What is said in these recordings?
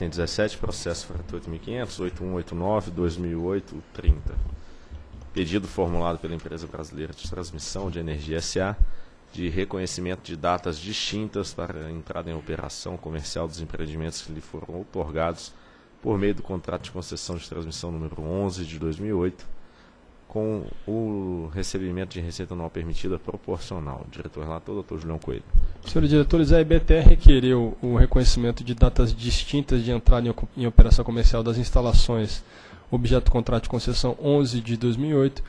item 17, processo 48.500, 8189, 2008, 30. Pedido formulado pela Empresa Brasileira de Transmissão de Energia SA de reconhecimento de datas distintas para a entrada em operação comercial dos empreendimentos que lhe foram outorgados por meio do contrato de concessão de transmissão número 11 de 2008, com o recebimento de receita anual permitida proporcional. Diretor relator, doutor Julião Coelho. Senhores diretores, a EBTR requereu o reconhecimento de datas distintas de entrada em, operação comercial das instalações objeto do contrato de concessão 11 de 2008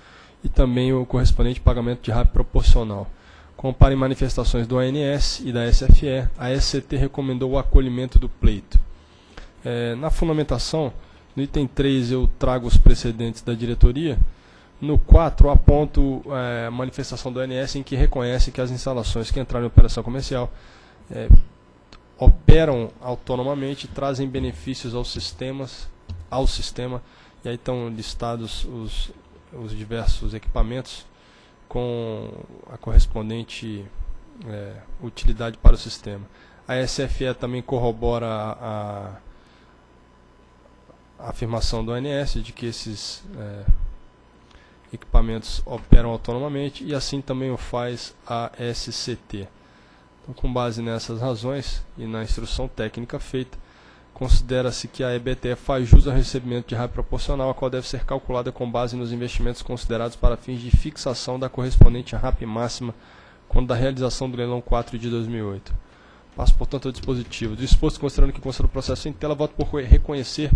e também o correspondente pagamento de RAP proporcional. Compare manifestações do ANS e da SFE, a SCT recomendou o acolhimento do pleito. É, na fundamentação, no item 3 eu trago os precedentes da diretoria. No 4 eu aponto é, a manifestação do ANS em que reconhece que as instalações que entraram em operação comercial é, operam autonomamente, trazem benefícios aos sistemas, ao sistema, e aí estão listados os, os diversos equipamentos com a correspondente é, utilidade para o sistema. A SFE também corrobora a, a afirmação do ANS de que esses é, equipamentos operam autonomamente e assim também o faz a SCT. Então, com base nessas razões e na instrução técnica feita, Considera-se que a EBTE faz jus ao recebimento de raio proporcional, a qual deve ser calculada com base nos investimentos considerados para fins de fixação da correspondente RAP máxima quando da realização do leilão 4 de 2008. Passo, portanto, ao dispositivo. Disposto, considerando que considera o processo em tela, voto por reconhecer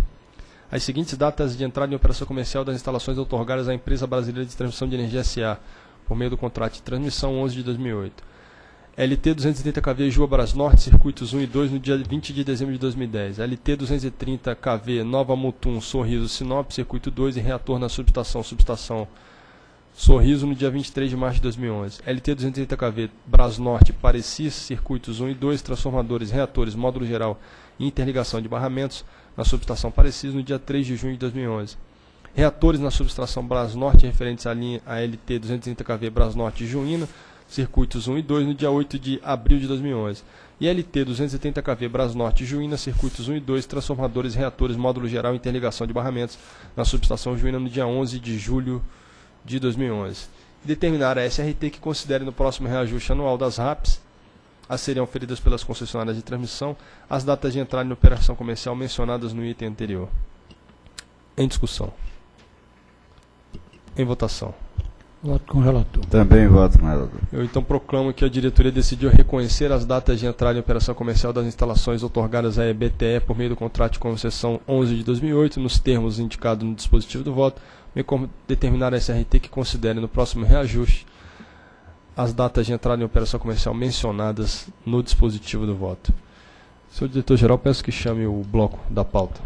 as seguintes datas de entrada em operação comercial das instalações otorgadas à Empresa Brasileira de Transmissão de Energia SA, por meio do contrato de transmissão 11 de 2008. LT 230 kV Bras Norte, circuitos 1 e 2, no dia 20 de dezembro de 2010. LT 230 kV Nova Mutum, Sorriso, Sinop, circuito 2 e reator na subestação, subestação Sorriso, no dia 23 de março de 2011. LT 230 kV Bras Norte, Parecis, circuitos 1 e 2, transformadores, reatores, módulo geral e interligação de barramentos na subestação Parecis, no dia 3 de junho de 2011. Reatores na subestação Bras Norte, referentes à linha ALT 230 kV Bras Norte Juína, circuitos 1 e 2, no dia 8 de abril de 2011. E LT 270 kV Brasnorte Juína, circuitos 1 e 2, transformadores, reatores, módulo geral e interligação de barramentos na subestação Juína no dia 11 de julho de 2011. E determinar a SRT que considere no próximo reajuste anual das RAPs a serem oferidas pelas concessionárias de transmissão as datas de entrada em operação comercial mencionadas no item anterior. Em discussão. Em votação. Voto com o relator. Também voto com o relator. Eu então proclamo que a diretoria decidiu reconhecer as datas de entrada em operação comercial das instalações otorgadas à EBTE por meio do contrato de concessão 11 de 2008, nos termos indicados no dispositivo do voto, como determinar a SRT que considere no próximo reajuste as datas de entrada em operação comercial mencionadas no dispositivo do voto. Senhor diretor-geral, peço que chame o bloco da pauta.